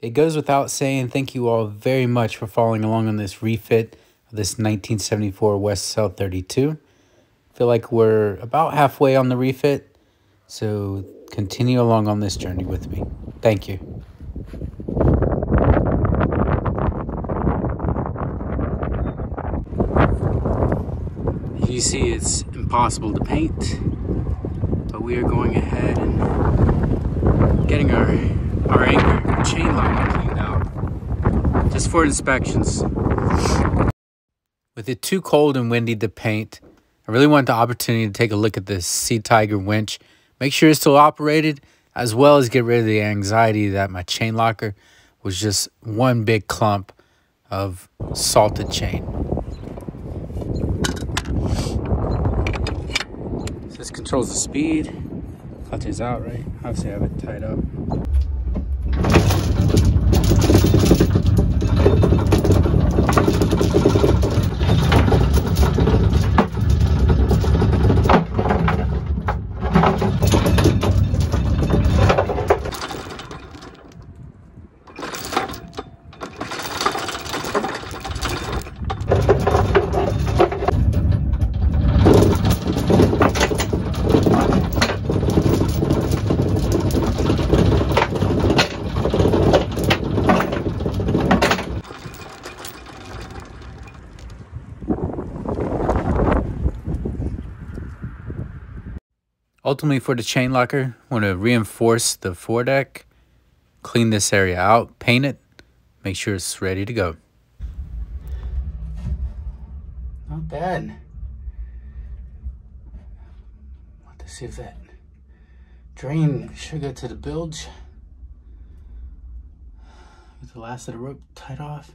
It goes without saying, thank you all very much for following along on this refit of this 1974 Westsail 32. feel like we're about halfway on the refit, so continue along on this journey with me. Thank you. You see, it's impossible to paint, but we are going ahead and getting our our anchor chain lock cleaned out just for inspections. With it too cold and windy to paint, I really want the opportunity to take a look at this Sea Tiger winch, make sure it's still operated, as well as get rid of the anxiety that my chain locker was just one big clump of salted chain. So this controls the speed, clutch is out, right? Obviously I have it tied up. Ultimately for the chain locker, I want to reinforce the foredeck, clean this area out, paint it, make sure it's ready to go. Not bad. Want to see if that drain should go to the bilge. Get the last of the rope tied off.